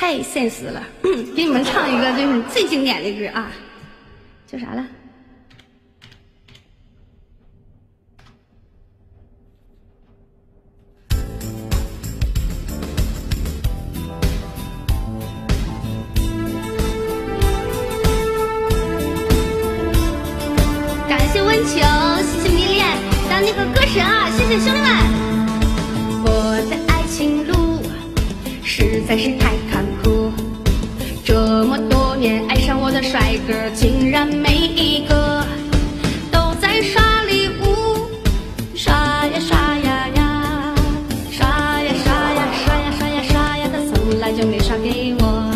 太现实了。给你们唱一个就是最经典的歌啊，叫啥了？感谢温情，谢谢迷恋，当那个歌神啊！谢谢兄弟们。我的爱情路实在是太哥，竟然没一个都在刷礼物，刷呀刷呀呀，刷呀刷呀刷呀刷呀刷呀，他从来就没刷给我。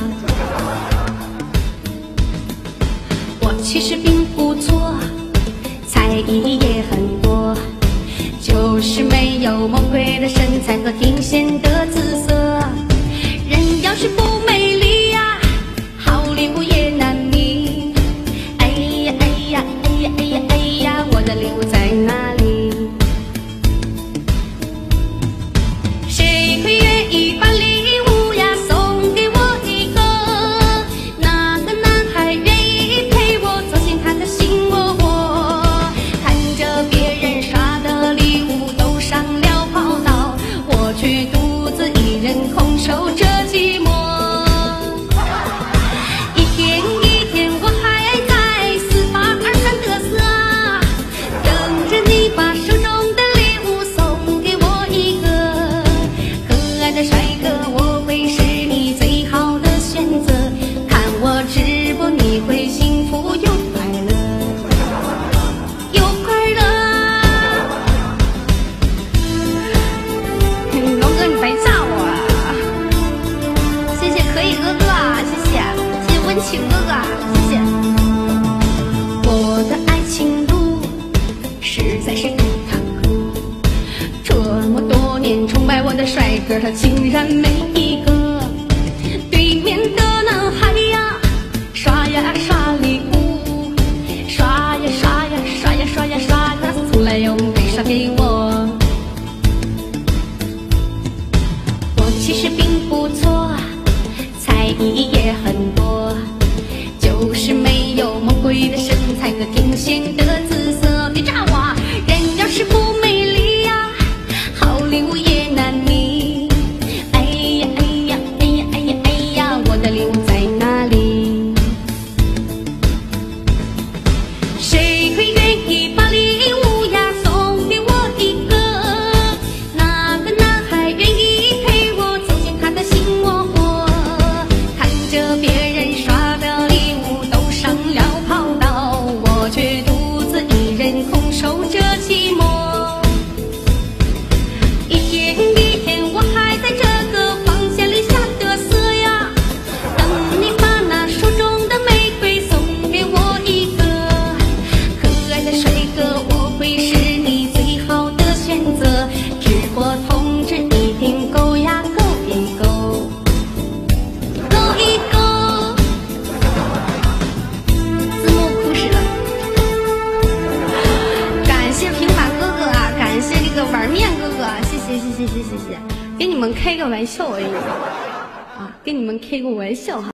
我其实并不错。才艺也很多，就是没有魔鬼的身材和天仙的姿谢谢温情哥哥，谢谢。我的爱情路实在是太坎坷，这么多年崇拜我的帅哥，他竟然没一个。对面的男孩呀，刷呀刷礼物，刷呀刷呀刷呀刷呀刷，他从来又没刷给我。我其实并不错，才艺也很多，不是没有魔鬼的身材和天仙的姿色。别炸我，人要是不美丽呀，好礼物也难觅。哎呀哎呀哎呀哎呀哎呀，我的礼物在哪里？谁会愿意我同志一定够呀，够一够，够一够。字幕哭死了。感谢平凡哥哥啊，感谢这个玩面哥哥，谢谢谢谢谢谢谢，给你们开个玩笑而已，啊，给你们开个玩笑哈。